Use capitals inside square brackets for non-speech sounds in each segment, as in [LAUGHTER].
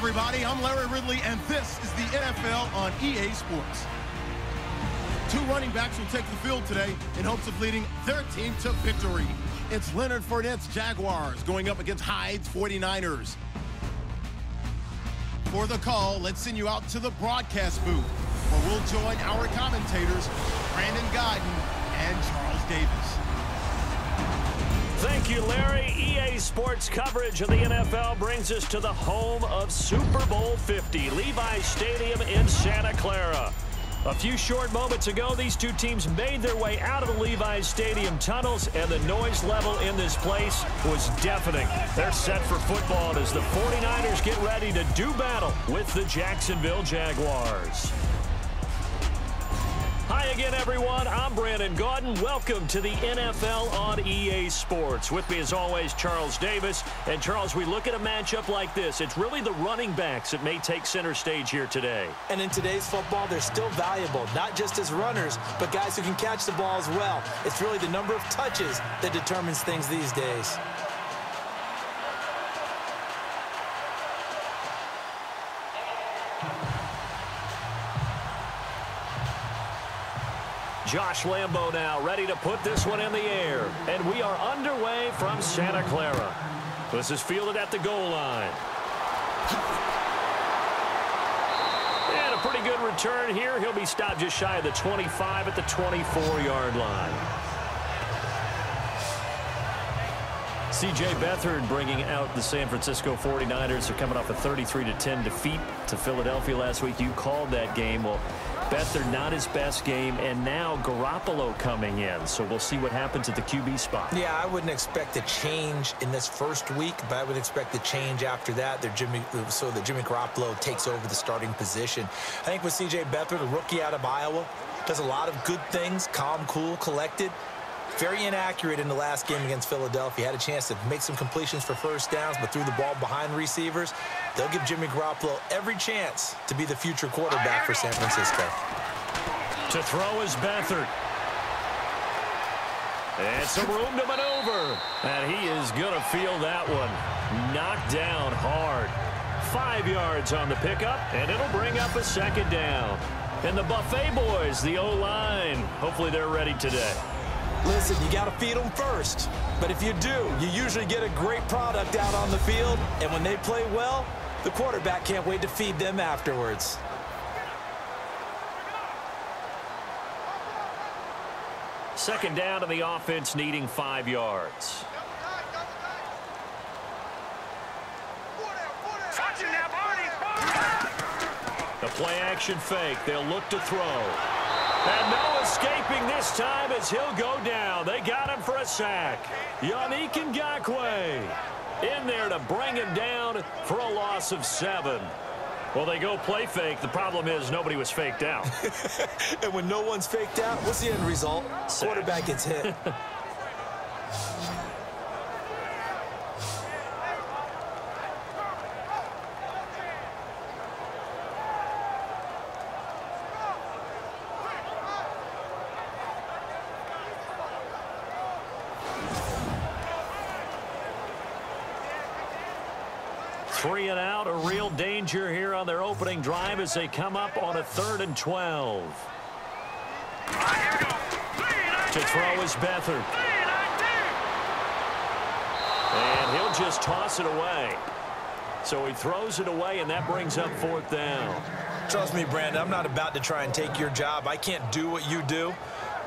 everybody. I'm Larry Ridley, and this is the NFL on EA Sports. Two running backs will take the field today in hopes of leading their team to victory. It's Leonard Fournette's Jaguars going up against Hyde's 49ers. For the call, let's send you out to the broadcast booth, where we'll join our commentators, Brandon Gaudin and Charles Davis. Thank you, Larry. EA Sports coverage of the NFL brings us to the home of Super Bowl 50, Levi's Stadium in Santa Clara. A few short moments ago, these two teams made their way out of the Levi's Stadium tunnels, and the noise level in this place was deafening. They're set for football as the 49ers get ready to do battle with the Jacksonville Jaguars. Hi again, everyone. I'm Brandon Gaudin. Welcome to the NFL on EA Sports. With me, as always, Charles Davis. And, Charles, we look at a matchup like this. It's really the running backs that may take center stage here today. And in today's football, they're still valuable, not just as runners, but guys who can catch the ball as well. It's really the number of touches that determines things these days. Josh Lambo now ready to put this one in the air. And we are underway from Santa Clara. This is fielded at the goal line. And a pretty good return here. He'll be stopped just shy of the 25 at the 24-yard line. C.J. Beathard bringing out the San Francisco 49ers. They're coming off a 33-10 defeat to Philadelphia last week. You called that game. Well, Beathard not his best game, and now Garoppolo coming in. So we'll see what happens at the QB spot. Yeah, I wouldn't expect a change in this first week, but I would expect a change after that. They're Jimmy, so that Jimmy Garoppolo takes over the starting position. I think with C.J. Beathard, a rookie out of Iowa, does a lot of good things, calm, cool, collected. Very inaccurate in the last game against Philadelphia. Had a chance to make some completions for first downs, but threw the ball behind receivers. They'll give Jimmy Garoppolo every chance to be the future quarterback for San Francisco. To throw is Beathard. And some room to maneuver. And he is going to feel that one. Knocked down hard. Five yards on the pickup, and it'll bring up a second down. And the Buffet boys, the O-line, hopefully they're ready today. Listen, you got to feed them first. But if you do, you usually get a great product out on the field. And when they play well, the quarterback can't wait to feed them afterwards. Second down to the offense needing five yards. The play action fake. They'll look to throw. And no escaping this time as he'll go down. They got him for a sack. Yannick Ngakoue in there to bring him down for a loss of seven. Well, they go play fake. The problem is nobody was faked out. [LAUGHS] and when no one's faked out, what's the end result? Sack. Quarterback gets hit. [LAUGHS] Three and out, a real danger here on their opening drive as they come up on a third and 12. To throw is Beathard. And he'll just toss it away. So he throws it away, and that brings up fourth down. Trust me, Brandon, I'm not about to try and take your job. I can't do what you do.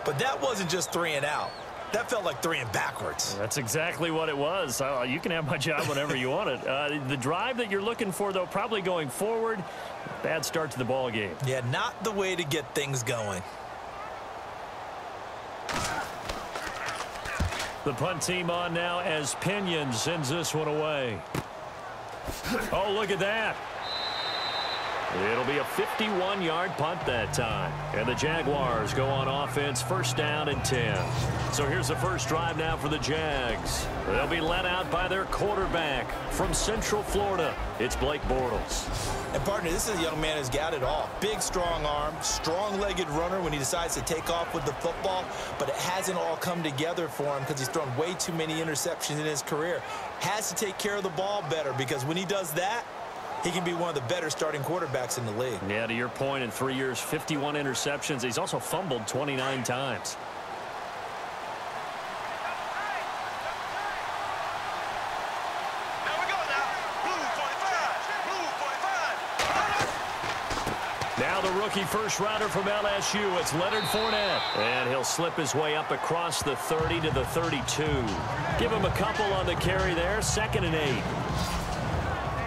But that wasn't just three and out. That felt like three and backwards. That's exactly what it was. Uh, you can have my job whenever you want it. Uh, the drive that you're looking for, though, probably going forward, bad start to the ball game. Yeah, not the way to get things going. The punt team on now as Pinion sends this one away. Oh, look at that. It'll be a 51-yard punt that time. And the Jaguars go on offense first down and 10. So here's the first drive now for the Jags. They'll be led out by their quarterback from Central Florida. It's Blake Bortles. And partner, this is a young man who's got it all. Big, strong arm, strong-legged runner when he decides to take off with the football, but it hasn't all come together for him because he's thrown way too many interceptions in his career. Has to take care of the ball better because when he does that, he can be one of the better starting quarterbacks in the league. Yeah, to your point, in three years, 51 interceptions. He's also fumbled 29 times. Now the rookie first rounder from LSU, it's Leonard Fournette. And he'll slip his way up across the 30 to the 32. Give him a couple on the carry there, second and eight.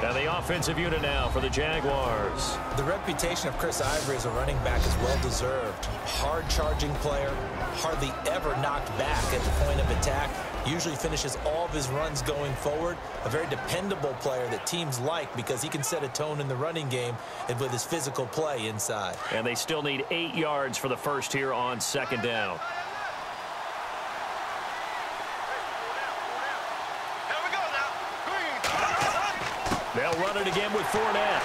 And the offensive unit now for the Jaguars. The reputation of Chris Ivory as a running back is well-deserved. Hard-charging player, hardly ever knocked back at the point of attack. Usually finishes all of his runs going forward. A very dependable player that teams like because he can set a tone in the running game and with his physical play inside. And they still need eight yards for the first here on second down. They'll run it again with Fournette.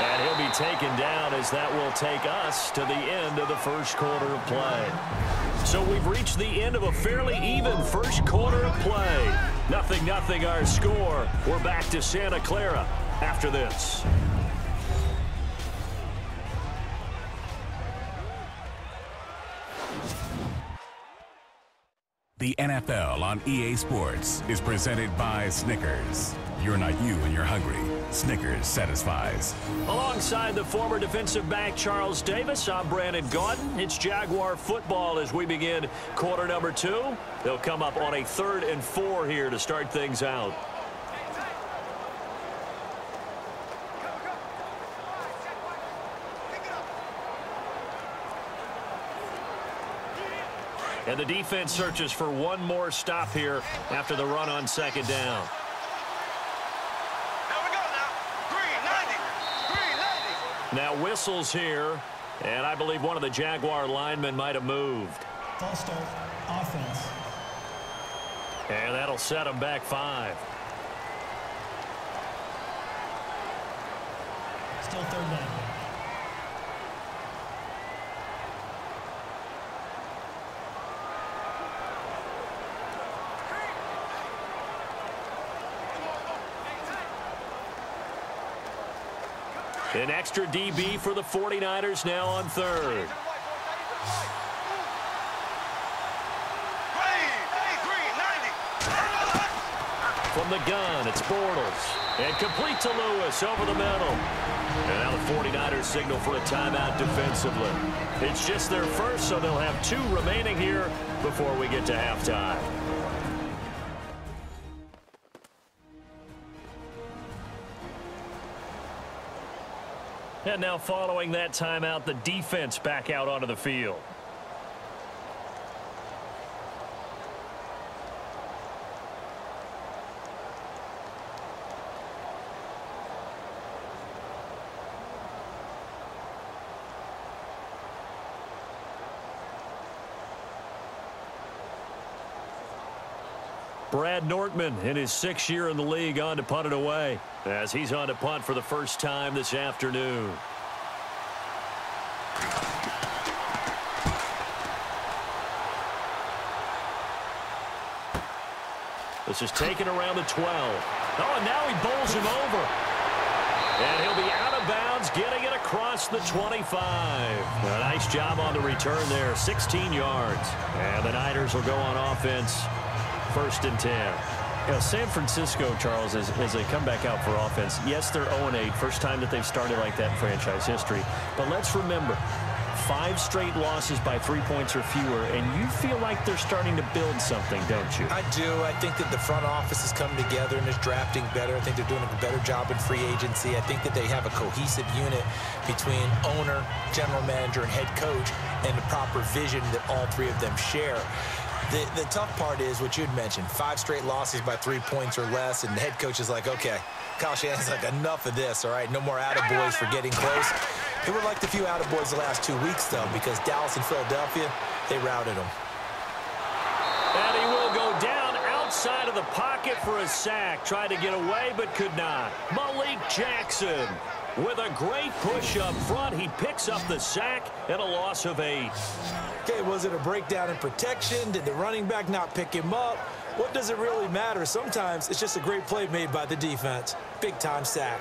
And he'll be taken down as that will take us to the end of the first quarter of play. So we've reached the end of a fairly even first quarter of play. Nothing, nothing our score. We're back to Santa Clara after this. The NFL on EA Sports is presented by Snickers. You're not you when you're hungry. Snickers satisfies. Alongside the former defensive back Charles Davis, I'm Brandon Gaudin. It's Jaguar football as we begin quarter number two. They'll come up on a third and four here to start things out. And the defense searches for one more stop here after the run on second down. Now whistles here, and I believe one of the Jaguar linemen might have moved. False start, offense. And that'll set them back five. Still third down. An extra DB for the 49ers now on third. From the gun, it's Bortles. And complete to Lewis over the middle. And now the 49ers signal for a timeout defensively. It's just their first, so they'll have two remaining here before we get to halftime. And now following that timeout, the defense back out onto the field. Brad Nortman in his sixth year in the league on to punt it away as he's on to punt for the first time this afternoon. This is taken around the 12. Oh, and now he bowls him over. And he'll be out of bounds, getting it across the 25. A nice job on the return there, 16 yards. And the Niners will go on offense first and 10. You know, San Francisco, Charles, is, is a comeback out for offense. Yes, they're 0-8, first time that they've started like that in franchise history. But let's remember, five straight losses by three points or fewer, and you feel like they're starting to build something, don't you? I do. I think that the front office has come together and is drafting better. I think they're doing a better job in free agency. I think that they have a cohesive unit between owner, general manager, and head coach, and the proper vision that all three of them share. The, the tough part is what you'd mentioned, five straight losses by three points or less, and the head coach is like, okay, Kyle Shanahan's like, enough of this, all right? No more attaboys for getting close. He were like the few attaboys the last two weeks, though, because Dallas and Philadelphia, they routed them. And he will go down outside of the pocket for a sack. Tried to get away, but could not. Malik Jackson with a great push up front. He picks up the sack and a loss of eight. Okay, was it a breakdown in protection? Did the running back not pick him up? What does it really matter? Sometimes it's just a great play made by the defense. Big time sack.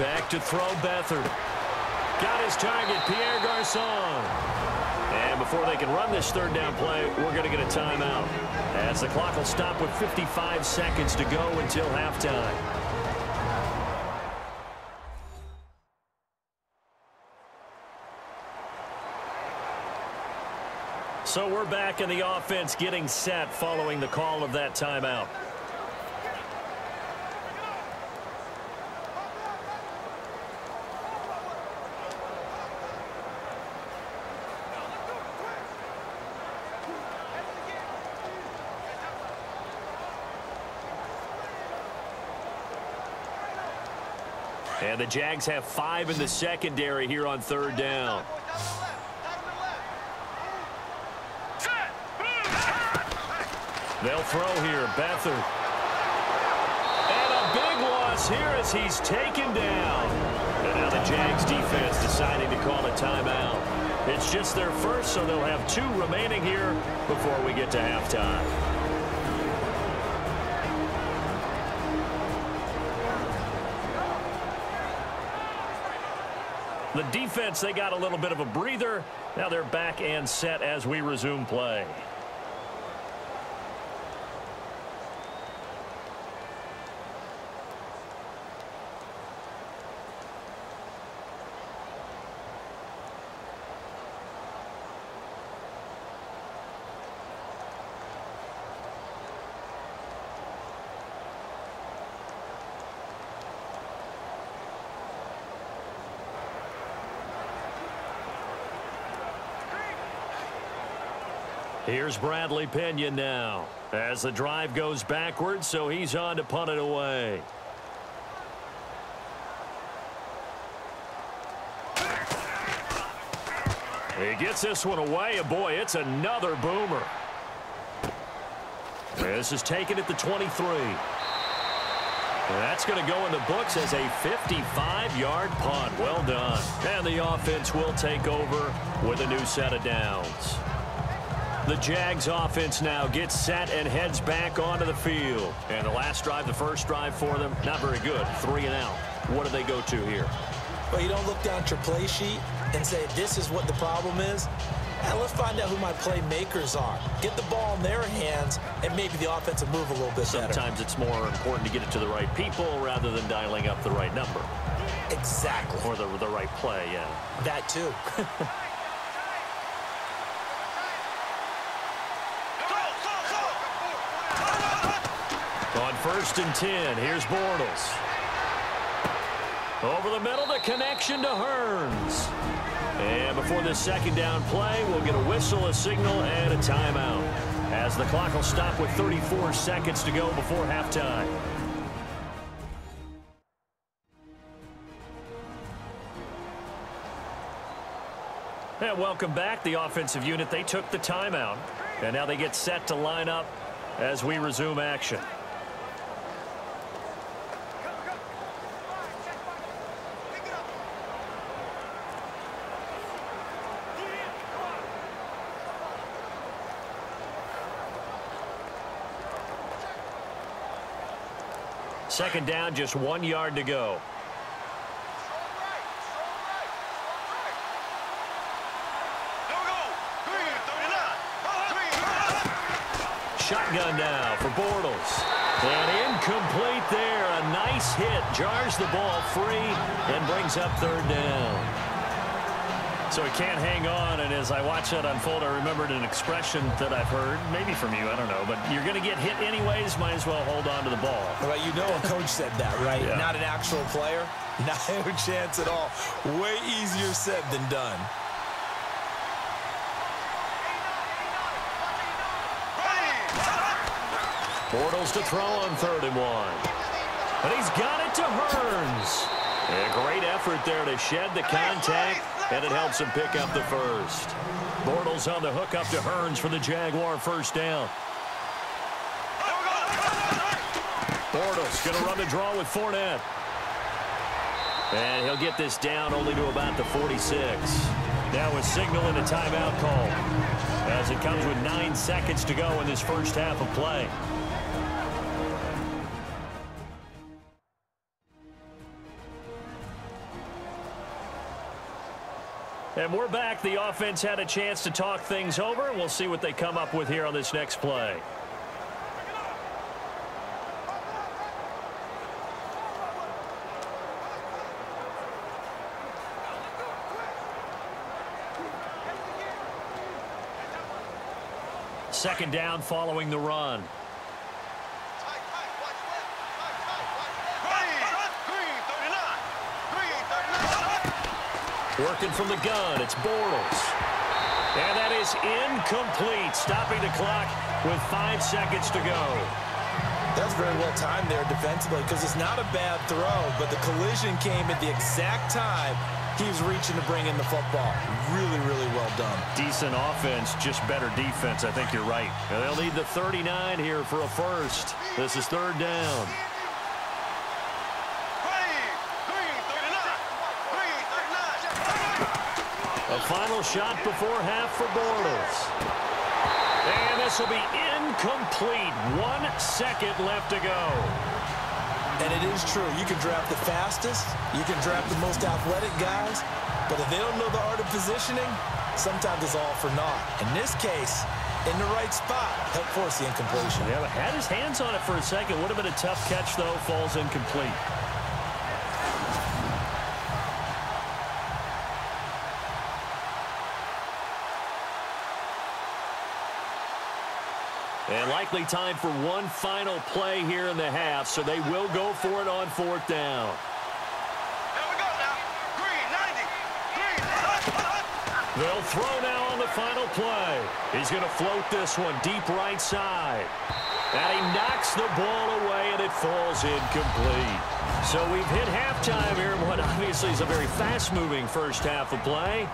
back to throw Beathard. Got his target, Pierre Garcon. And before they can run this third down play, we're going to get a timeout. As the clock will stop with 55 seconds to go until halftime. So we're back in the offense getting set following the call of that timeout. The Jags have five in the secondary here on third down. They'll throw here. Beathard. And a big loss here as he's taken down. And now the Jags defense deciding to call a timeout. It's just their first, so they'll have two remaining here before we get to halftime. The defense, they got a little bit of a breather. Now they're back and set as we resume play. Here's Bradley Pinion now as the drive goes backwards, so he's on to punt it away. He gets this one away, and boy, it's another boomer. This is taken at the 23. That's going to go in the books as a 55-yard punt. Well done. And the offense will take over with a new set of downs. The Jags offense now gets set and heads back onto the field. And the last drive, the first drive for them, not very good. Three and out. What do they go to here? Well, you don't look down at your play sheet and say, this is what the problem is. And let's find out who my playmakers are. Get the ball in their hands, and maybe the offense will move a little bit Sometimes better. it's more important to get it to the right people rather than dialing up the right number. Exactly. Or the, the right play, yeah. That too. [LAUGHS] On first and 10, here's Bortles. Over the middle, the connection to Hurns. And before this second down play, we'll get a whistle, a signal, and a timeout. As the clock will stop with 34 seconds to go before halftime. And welcome back. The offensive unit, they took the timeout. And now they get set to line up as we resume action. Second down, just one yard to go. Shotgun now for Bortles. And incomplete there. A nice hit. Jars the ball free and brings up third down. So he can't hang on, and as I watch that unfold, I remembered an expression that I've heard, maybe from you, I don't know, but you're going to get hit anyways, might as well hold on to the ball. Well, you know a coach said that, right? Yeah. Not an actual player. [LAUGHS] Not a chance at all. Way easier said than done. Bortles to throw on third and one. But he's got it to Hurns. A great effort there to shed the contact, and it helps him pick up the first. Bortles on the hook up to Hurns for the Jaguar first down. Bortles going to run the draw with Fournette. And he'll get this down only to about the 46. Now a signal and a timeout call as it comes with nine seconds to go in this first half of play. And we're back. The offense had a chance to talk things over. We'll see what they come up with here on this next play. Second down following the run. Working from the gun, it's Bortles. And that is incomplete, stopping the clock with five seconds to go. That's very well timed there defensively because it's not a bad throw, but the collision came at the exact time he was reaching to bring in the football. Really, really well done. Decent offense, just better defense. I think you're right. They'll need the 39 here for a first. This is third down. A final shot before half for Bortles. And this will be incomplete. One second left to go. And it is true. You can draft the fastest. You can draft the most athletic guys. But if they don't know the art of positioning, sometimes it's all for naught. In this case, in the right spot, help force the incompletion. Yeah, had his hands on it for a second. Would have been a tough catch, though. Falls incomplete. Likely time for one final play here in the half, so they will go for it on fourth down. They'll throw now on the final play. He's going to float this one deep right side. And he knocks the ball away, and it falls incomplete. So we've hit halftime here in what obviously is a very fast-moving first half of play.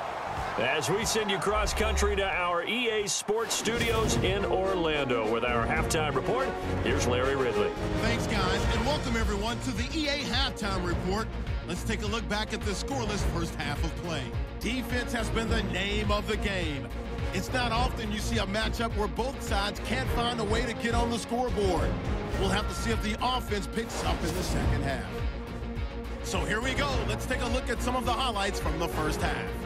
As we send you cross-country to our EA Sports Studios in Orlando with our halftime report, here's Larry Ridley. Thanks, guys, and welcome everyone to the EA Halftime Report. Let's take a look back at the scoreless first half of play. Defense has been the name of the game. It's not often you see a matchup where both sides can't find a way to get on the scoreboard. We'll have to see if the offense picks up in the second half. So here we go. Let's take a look at some of the highlights from the first half.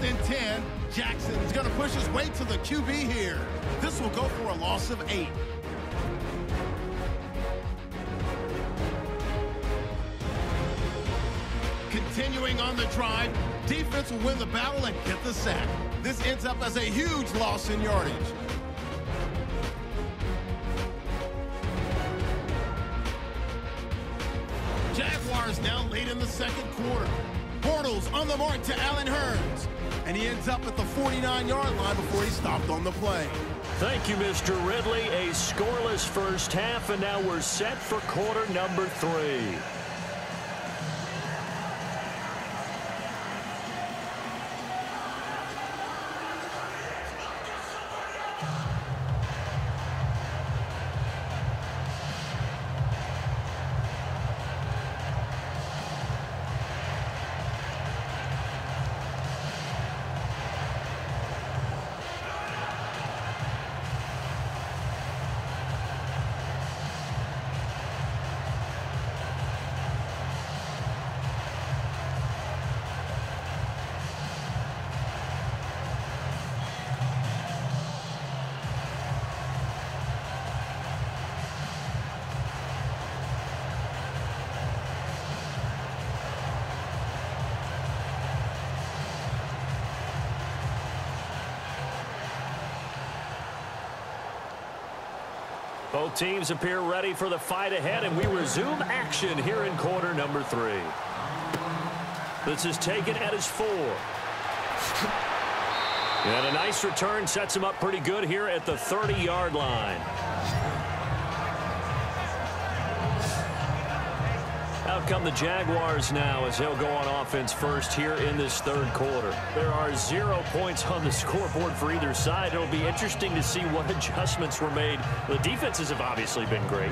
First and 10. is going to push his way to the QB here. This will go for a loss of eight. Continuing on the drive, defense will win the battle and get the sack. This ends up as a huge loss in yardage. Jaguars now late in the second quarter. Bortles on the mark to Allen Hurns. And he ends up at the 49-yard line before he stopped on the play. Thank you, Mr. Ridley. A scoreless first half, and now we're set for quarter number three. Both teams appear ready for the fight ahead, and we resume action here in quarter number three. This is taken at his four. And a nice return sets him up pretty good here at the 30-yard line. Come the Jaguars now as they'll go on offense first here in this third quarter. There are zero points on the scoreboard for either side. It'll be interesting to see what adjustments were made. The defenses have obviously been great.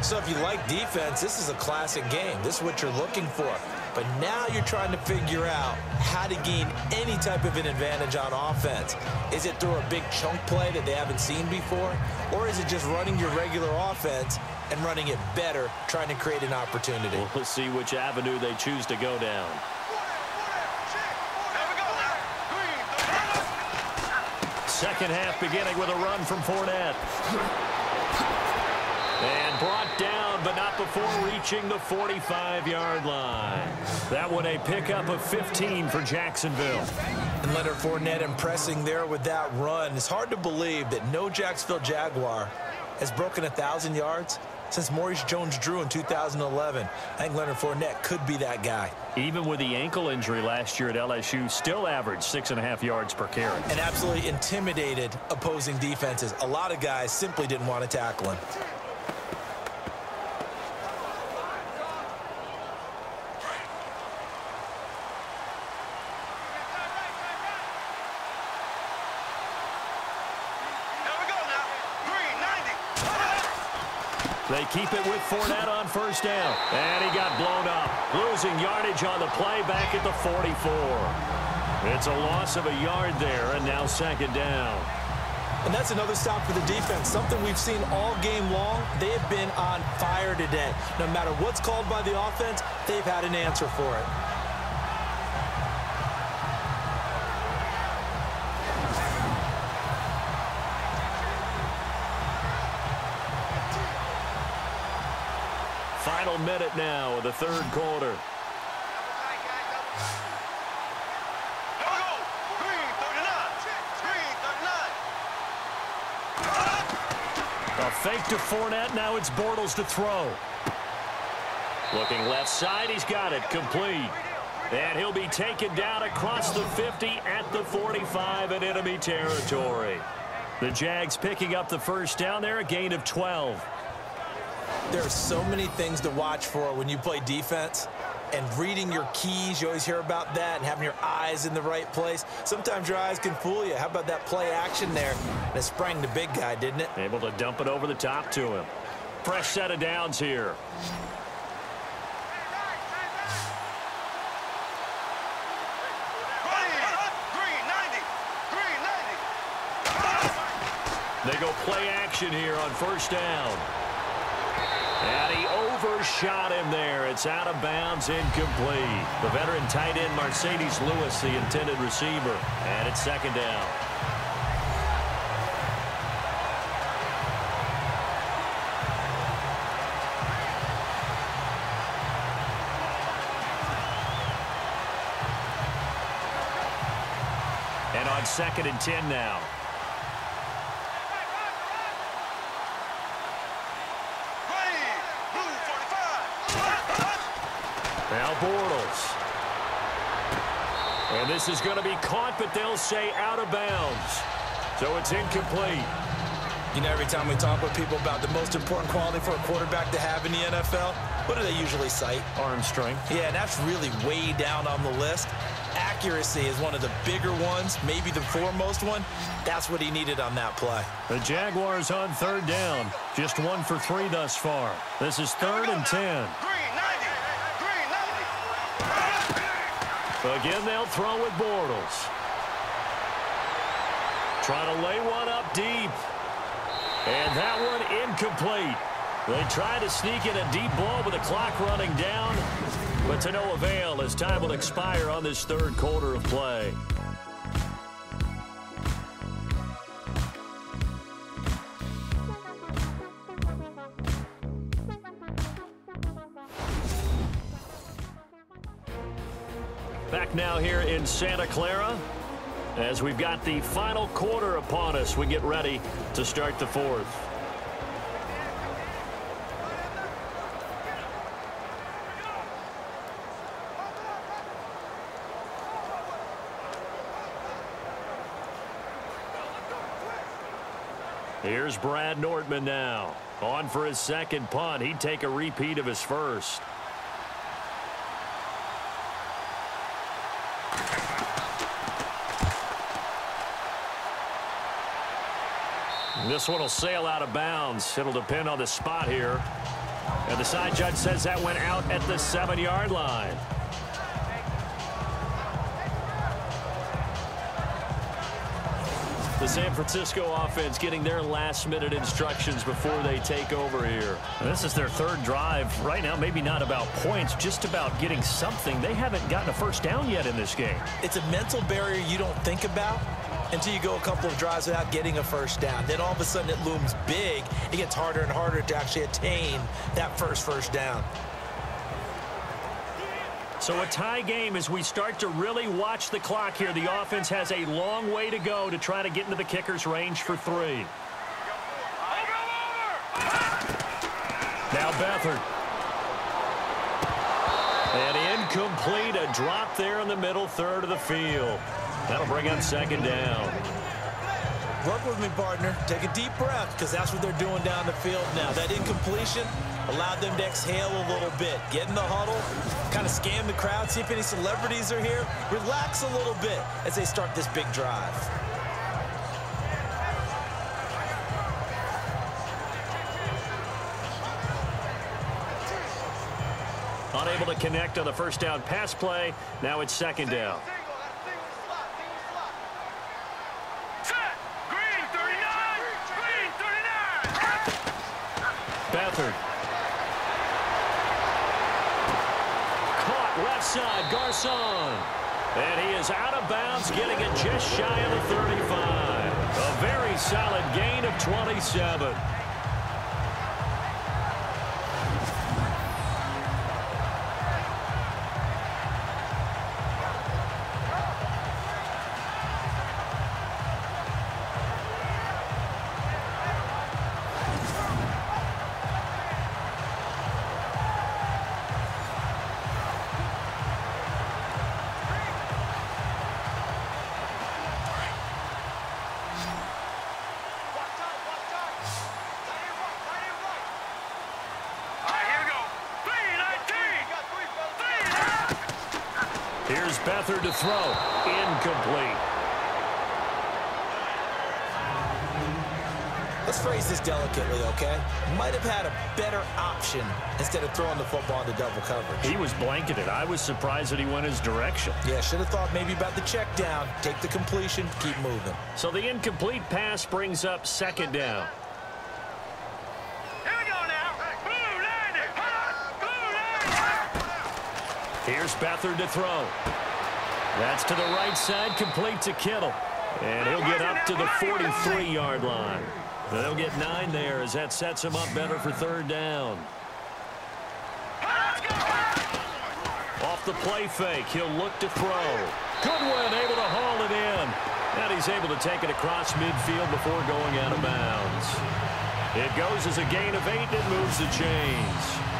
So if you like defense, this is a classic game. This is what you're looking for. But now you're trying to figure out how to gain any type of an advantage on offense. Is it through a big chunk play that they haven't seen before? Or is it just running your regular offense and running it better, trying to create an opportunity? We'll see which avenue they choose to go down. Second half beginning with a run from Fournette. And brought down, but not before reaching the 45-yard line. That one a pickup of 15 for Jacksonville. And Leonard Fournette impressing there with that run. It's hard to believe that no Jacksonville Jaguar has broken a 1,000 yards since Maurice Jones-Drew in 2011. I think Leonard Fournette could be that guy. Even with the ankle injury last year at LSU, still averaged six and a half yards per carry. And absolutely intimidated opposing defenses. A lot of guys simply didn't want to tackle him. They keep it with Fournette on first down. And he got blown up. Losing yardage on the play back at the 44. It's a loss of a yard there, and now second down. And that's another stop for the defense, something we've seen all game long. They have been on fire today. No matter what's called by the offense, they've had an answer for it. Minute now of the third quarter. A fake to Fournette. Now it's Bortles to throw. Looking left side. He's got it. Complete. And he'll be taken down across the 50 at the 45 in enemy territory. The Jags picking up the first down there, a gain of 12. There are so many things to watch for when you play defense. And reading your keys, you always hear about that, and having your eyes in the right place. Sometimes your eyes can fool you. How about that play action there? It sprang the big guy, didn't it? Able to dump it over the top to him. Fresh set of downs here. They go play action here on first down. And he overshot him there. It's out of bounds, incomplete. The veteran tight end, Marcedes Lewis, the intended receiver. And it's second down. And on second and 10 now. Now Bortles. And this is going to be caught, but they'll say out of bounds. So it's incomplete. You know, every time we talk with people about the most important quality for a quarterback to have in the NFL, what do they usually cite? Arm strength. Yeah, and that's really way down on the list. Accuracy is one of the bigger ones, maybe the foremost one. That's what he needed on that play. The Jaguars on third down. Just one for three thus far. This is third and 10. Again, they'll throw with Bortles. Trying to lay one up deep. And that one incomplete. They try to sneak in a deep ball with the clock running down, but to no avail as time will expire on this third quarter of play. Back now here in Santa Clara as we've got the final quarter upon us. We get ready to start the fourth. Here's Brad Nortman now. On for his second punt. He'd take a repeat of his first. This one will sail out of bounds. It'll depend on the spot here. And the side judge says that went out at the seven-yard line. The San Francisco offense getting their last-minute instructions before they take over here. This is their third drive. Right now, maybe not about points, just about getting something. They haven't gotten a first down yet in this game. It's a mental barrier you don't think about, until you go a couple of drives without getting a first down. Then all of a sudden it looms big. It gets harder and harder to actually attain that first first down. So a tie game as we start to really watch the clock here. The offense has a long way to go to try to get into the kicker's range for three. Now Beathard. And incomplete, a drop there in the middle third of the field. That'll bring up second down. Work with me, partner. Take a deep breath because that's what they're doing down the field now. That incompletion allowed them to exhale a little bit. Get in the huddle, kind of scan the crowd, see if any celebrities are here. Relax a little bit as they start this big drive. Unable to connect on the first down pass play. Now it's second down. Beathard. Caught left side, Garcon. And he is out of bounds, getting it just shy of the 35. A very solid gain of 27. Beathard to throw. Incomplete. Let's phrase this delicately, okay? Might have had a better option instead of throwing the football into double coverage. He was blanketed. I was surprised that he went his direction. Yeah, should have thought maybe about the check down, take the completion, keep moving. So the incomplete pass brings up second down. Here we go now. Here's Beathard to throw. That's to the right side, complete to Kittle. And he'll get up to the 43-yard line. They'll get nine there as that sets him up better for third down. Off the play fake, he'll look to throw. Goodwin able to haul it in. And he's able to take it across midfield before going out of bounds. It goes as a gain of eight and moves the chains.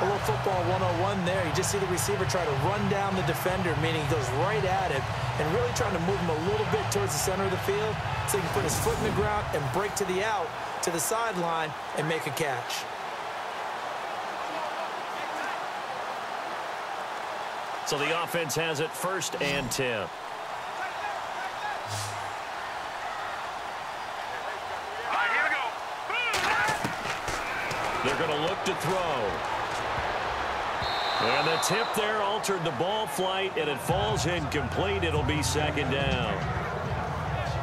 A little football 101 there. You just see the receiver try to run down the defender, meaning he goes right at it and really trying to move him a little bit towards the center of the field so he can put his foot in the ground and break to the out, to the sideline, and make a catch. So the offense has it first and 10. They're going to look to throw. And the tip there altered the ball flight, and it falls incomplete. It'll be second down.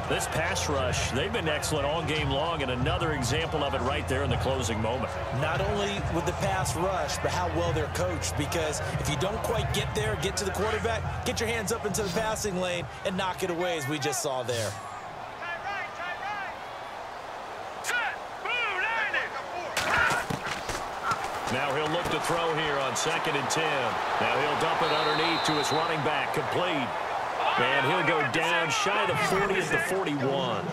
This pass rush, they've been excellent all game long, and another example of it right there in the closing moment. Not only with the pass rush, but how well they're coached, because if you don't quite get there, get to the quarterback, get your hands up into the passing lane and knock it away, as we just saw there. Now he'll look to throw here on second and 10. Now he'll dump it underneath to his running back, complete. And he'll go down shy of the 40 at the 41.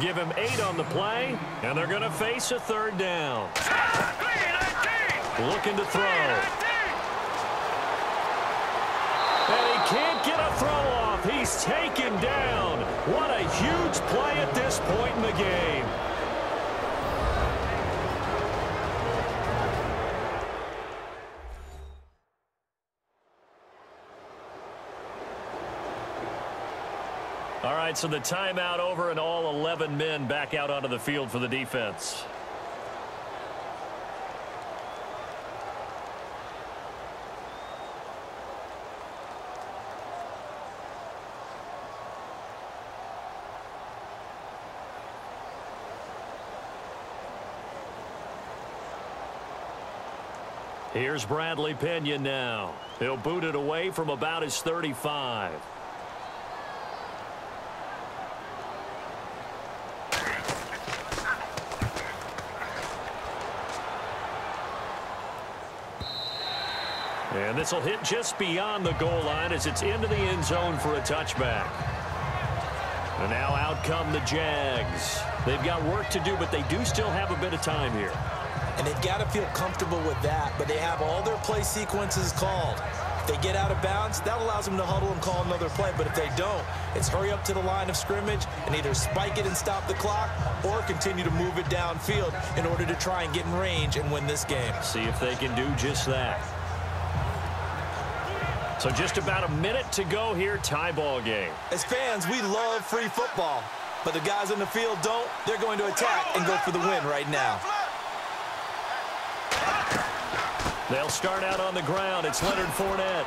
Give him eight on the play, and they're going to face a third down. Looking to throw. And he can't get a throw off. He's taken down. What a huge play at this point in the game. right, so the timeout over and all 11 men back out onto the field for the defense. Here's Bradley Pinion now. He'll boot it away from about his 35. And this will hit just beyond the goal line as it's into the end zone for a touchback. And now out come the Jags. They've got work to do, but they do still have a bit of time here. And they've got to feel comfortable with that, but they have all their play sequences called. If they get out of bounds, that allows them to huddle and call another play. But if they don't, it's hurry up to the line of scrimmage and either spike it and stop the clock or continue to move it downfield in order to try and get in range and win this game. See if they can do just that. So just about a minute to go here, tie ball game. As fans, we love free football, but the guys on the field don't. They're going to attack and go for the win right now. They'll start out on the ground. It's Leonard Fournette.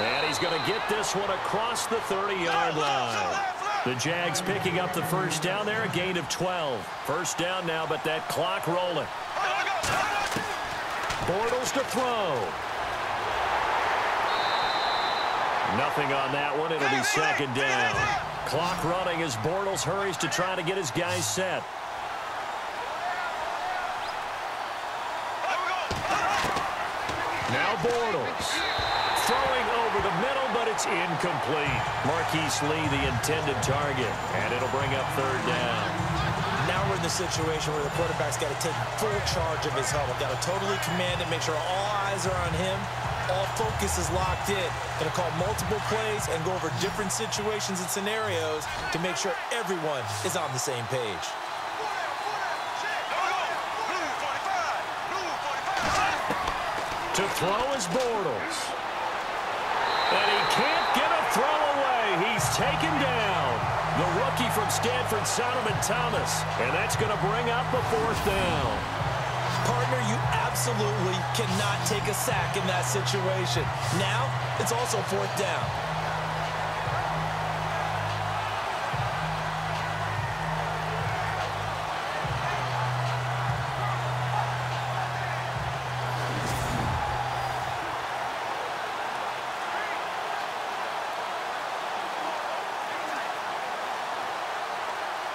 And he's going to get this one across the 30-yard line. The Jags picking up the first down there, a gain of 12. First down now, but that clock rolling. Bortles to throw. Nothing on that one. It'll be second down. Clock running as Bortles hurries to try to get his guys set. Now Bortles. Throwing over the middle, but it's incomplete. Marquise Lee, the intended target. And it'll bring up third down. Now we're in the situation where the quarterback's got to take full charge of his huddle. Got to totally command it, make sure all eyes are on him. All focus is locked in. Going to call multiple plays and go over different situations and scenarios to make sure everyone is on the same page. To throw is Bortles. And he can't get a throw away. He's taken down. The rookie from Stanford, Solomon Thomas. And that's going to bring up a fourth down. Partner, you absolutely cannot take a sack in that situation. Now, it's also fourth down.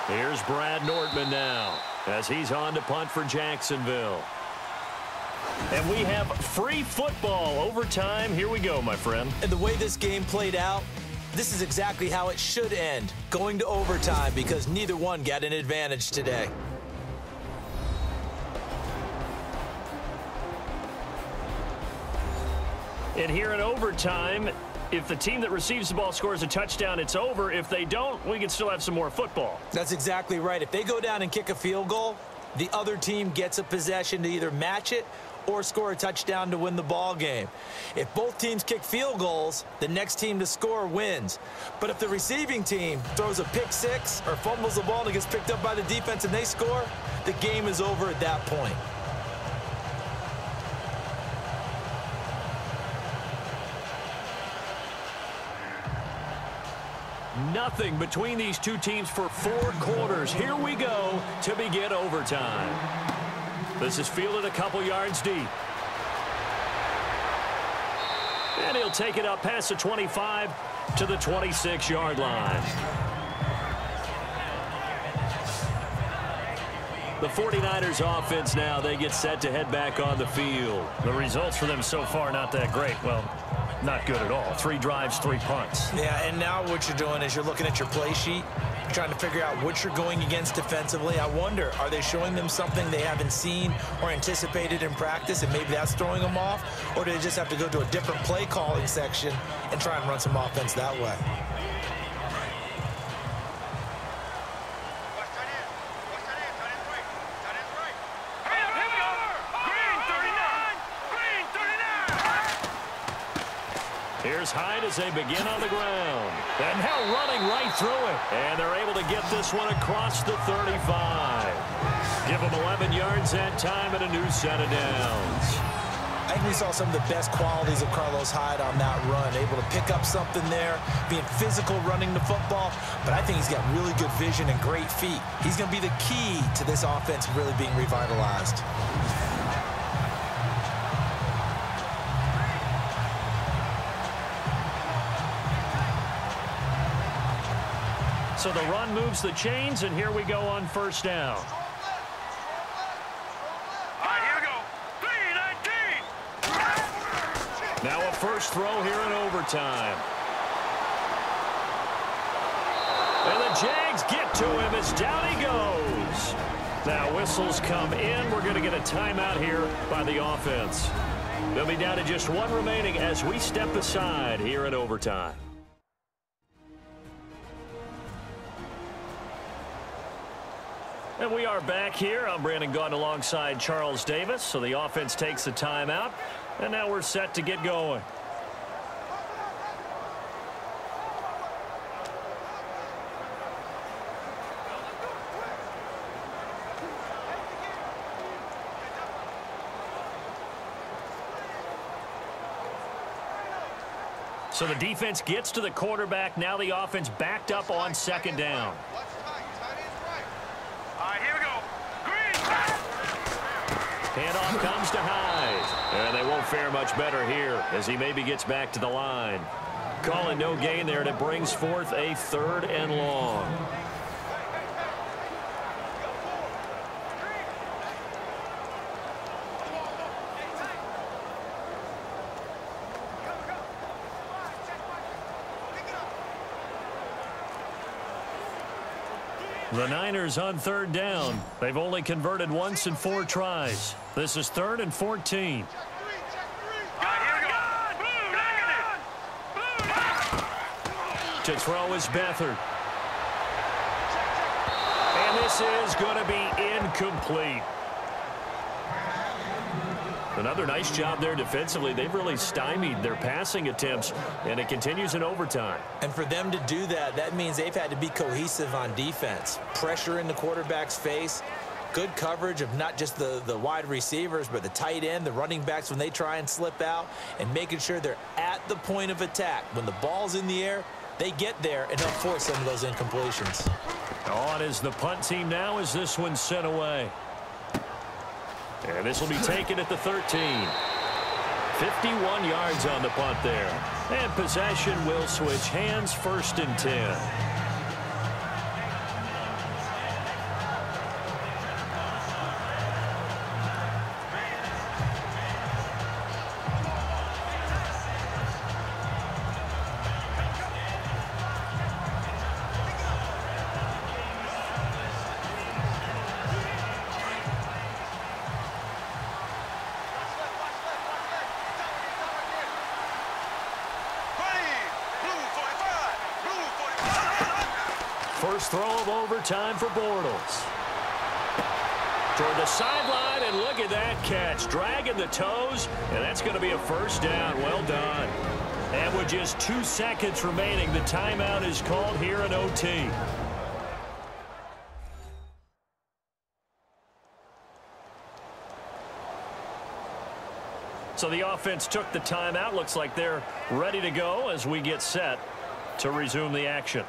Here's Brad Nortman now as he's on to punt for Jacksonville. And we have free football overtime. Here we go, my friend. And the way this game played out, this is exactly how it should end, going to overtime because neither one got an advantage today. And here in overtime, if the team that receives the ball scores a touchdown, it's over. If they don't, we can still have some more football. That's exactly right. If they go down and kick a field goal, the other team gets a possession to either match it or score a touchdown to win the ball game. If both teams kick field goals, the next team to score wins. But if the receiving team throws a pick six or fumbles the ball and gets picked up by the defense and they score, the game is over at that point. Nothing between these two teams for four quarters. Here we go to begin overtime. This is fielded a couple yards deep. And he'll take it up past the 25 to the 26-yard line. The 49ers offense now, they get set to head back on the field. The results for them so far not that great. Well, not good at all. Three drives, three punts. Yeah, and now what you're doing is you're looking at your play sheet, trying to figure out what you're going against defensively. I wonder, are they showing them something they haven't seen or anticipated in practice, and maybe that's throwing them off? Or do they just have to go to a different play calling section and try and run some offense that way? Here's Hyde as they begin on the ground. And now running right through it. And they're able to get this one across the 35. Give them 11 yards that time and a new set of downs. I think we saw some of the best qualities of Carlos Hyde on that run. Able to pick up something there, being physical running the football. But I think he's got really good vision and great feet. He's going to be the key to this offense really being revitalized. So the run moves the chains, and here we go on first down. Now a first throw here in overtime. And the Jags get to him as down he goes. Now whistles come in. We're going to get a timeout here by the offense. They'll be down to just one remaining as we step aside here in overtime. And we are back here. I'm Brandon Gaudin alongside Charles Davis. So the offense takes a timeout. And now we're set to get going. So the defense gets to the quarterback. Now the offense backed up on second down. Handoff comes to Hyde. And they won't fare much better here as he maybe gets back to the line. Calling no gain there, and it brings forth a third and long. The Niners on third down. They've only converted once in four tries. This is third and 14. To throw is Beathard. And this is going to be incomplete. Another nice job there defensively. They've really stymied their passing attempts, and it continues in overtime. And for them to do that, that means they've had to be cohesive on defense. Pressure in the quarterback's face, good coverage of not just the, the wide receivers, but the tight end, the running backs when they try and slip out, and making sure they're at the point of attack. When the ball's in the air, they get there and help force some of those incompletions. On is the punt team now as this one's sent away. And this will be taken at the 13. 51 yards on the punt there. And possession will switch hands first and 10. First throw of overtime for Bortles. Toward the sideline, and look at that catch. Dragging the toes, and that's going to be a first down. Well done. And with just two seconds remaining, the timeout is called here in OT. So the offense took the timeout. Looks like they're ready to go as we get set to resume the action.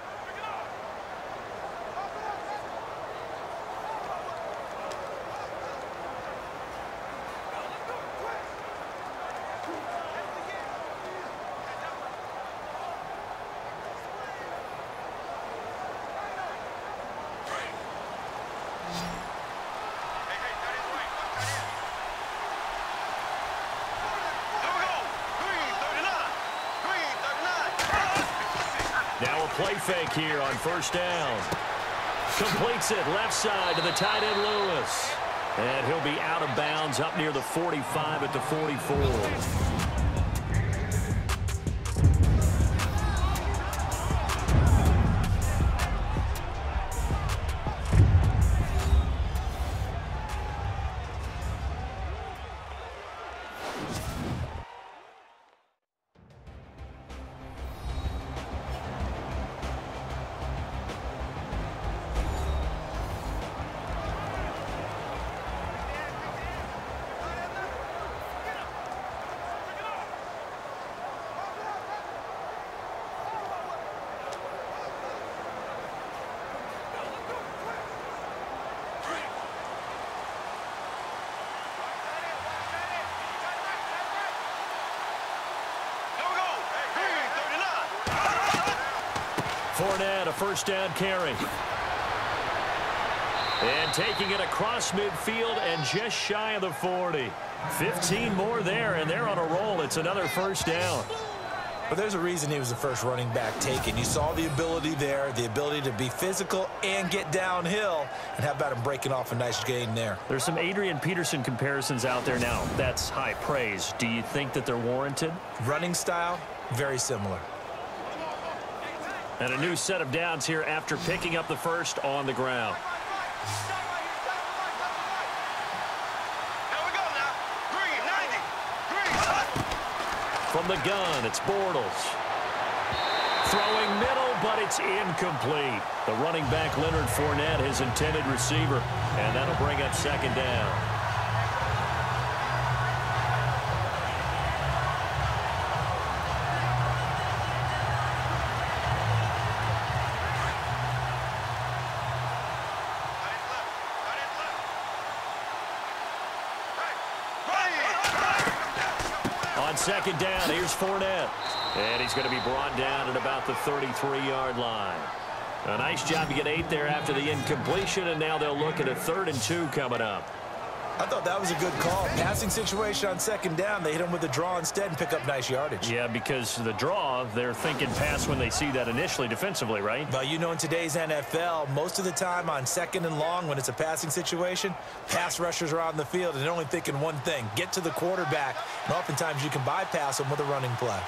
Fake here on first down. Completes it left side to the tight end Lewis. And he'll be out of bounds up near the 45 at the 44. Fournette, a first down carry. And taking it across midfield and just shy of the 40. 15 more there, and they're on a roll. It's another first down. But there's a reason he was the first running back taken. You saw the ability there, the ability to be physical and get downhill. And how about him breaking off a nice gain there? There's some Adrian Peterson comparisons out there now. That's high praise. Do you think that they're warranted? Running style, very similar. And a new set of downs here after picking up the first on the ground. From the gun, it's Bortles. Throwing middle, but it's incomplete. The running back, Leonard Fournette, his intended receiver. And that'll bring up second down. Second down. Here's Fournette. And he's going to be brought down at about the 33-yard line. A nice job to get eight there after the incompletion, and now they'll look at a third and two coming up. I thought that was a good call. Passing situation on second down. They hit him with a draw instead and pick up nice yardage. Yeah, because the draw, they're thinking pass when they see that initially defensively, right? But you know in today's NFL, most of the time on second and long when it's a passing situation, pass rushers are on the field and they're only thinking one thing, get to the quarterback. And oftentimes you can bypass them with a running play.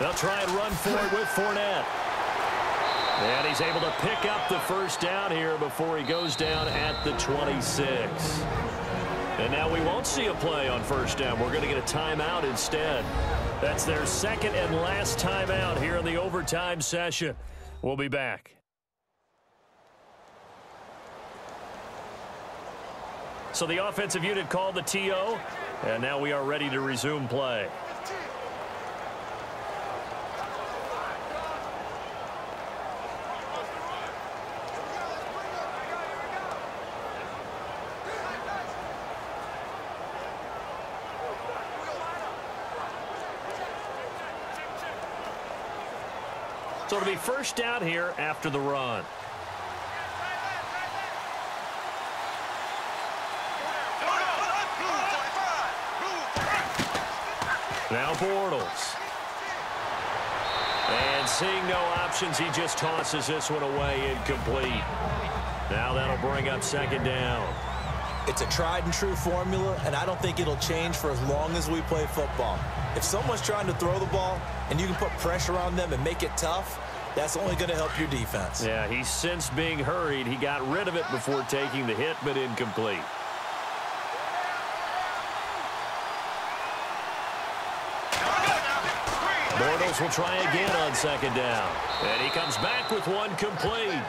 They'll try and run for it with Fournette. And he's able to pick up the first down here before he goes down at the 26. And now we won't see a play on first down. We're going to get a timeout instead. That's their second and last timeout here in the overtime session. We'll be back. So the offensive unit called the TO, and now we are ready to resume play. So it'll be first down here after the run. Now Bortles. And seeing no options, he just tosses this one away incomplete. Now that'll bring up second down. It's a tried and true formula, and I don't think it'll change for as long as we play football. If someone's trying to throw the ball and you can put pressure on them and make it tough, that's only going to help your defense. Yeah, he's since being hurried. He got rid of it before taking the hit, but incomplete. Bortles will try again on second down. And he comes back with one complete.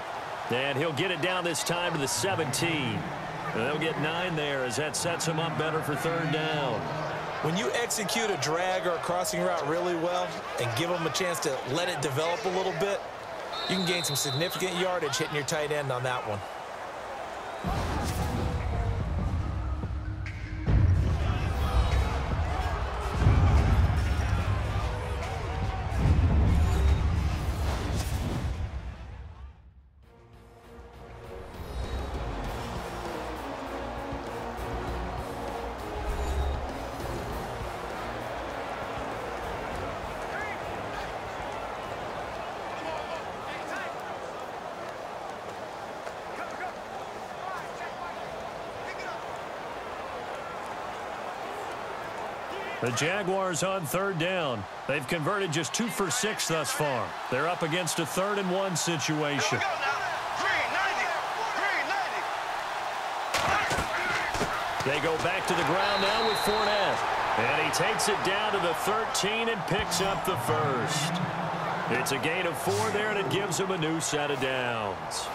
And he'll get it down this time to the 17. And they'll get nine there as that sets him up better for third down. When you execute a drag or a crossing route really well and give them a chance to let it develop a little bit, you can gain some significant yardage hitting your tight end on that one. The Jaguars on third down. They've converted just two for six thus far. They're up against a third and one situation. They go back to the ground now with Fournette. And he takes it down to the 13 and picks up the first. It's a gain of four there, and it gives him a new set of downs.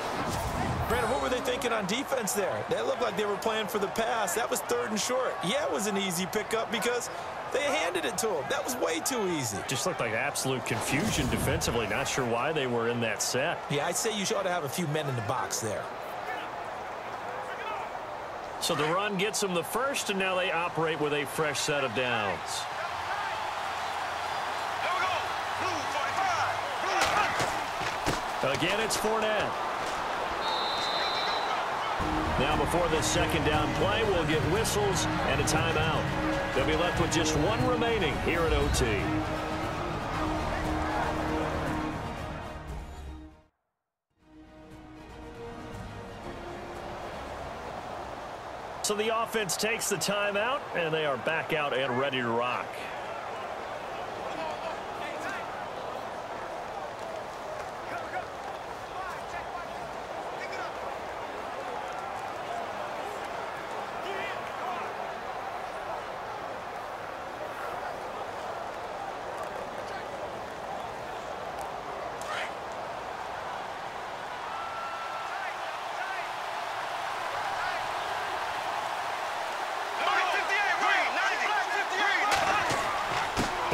Brandon, what were they thinking on defense there? They looked like they were playing for the pass. That was third and short. Yeah, it was an easy pickup because they handed it to him. That was way too easy. Just looked like absolute confusion defensively. Not sure why they were in that set. Yeah, I'd say you ought to have a few men in the box there. So the run gets them the first, and now they operate with a fresh set of downs. Again, it's Fournette. Now before this second down play, we'll get whistles and a timeout. They'll be left with just one remaining here at OT. So the offense takes the timeout, and they are back out and ready to rock.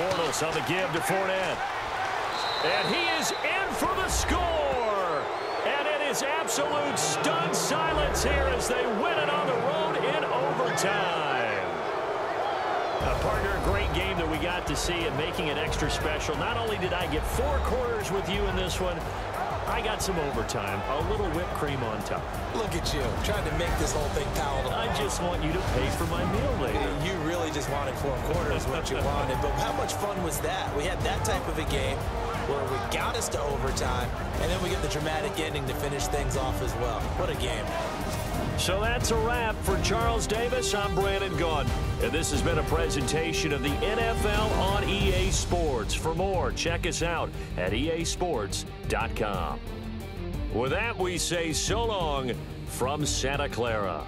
Bortles on the give to Fournette. And he is in for the score. And it is absolute stunned silence here as they win it on the road in overtime. A partner, great game that we got to see and making it extra special. Not only did I get four quarters with you in this one, I got some overtime, a little whipped cream on top. Look at you, trying to make this whole thing palatable. I just want you to pay for my meal later. You really just wanted four quarters, what you [LAUGHS] wanted. But how much fun was that? We had that type of a game where we got us to overtime, and then we get the dramatic ending to finish things off as well. What a game. So that's a wrap for Charles Davis. I'm Brandon Gaudin. And this has been a presentation of the NFL on EA Sports. For more, check us out at easports.com. With that, we say so long from Santa Clara.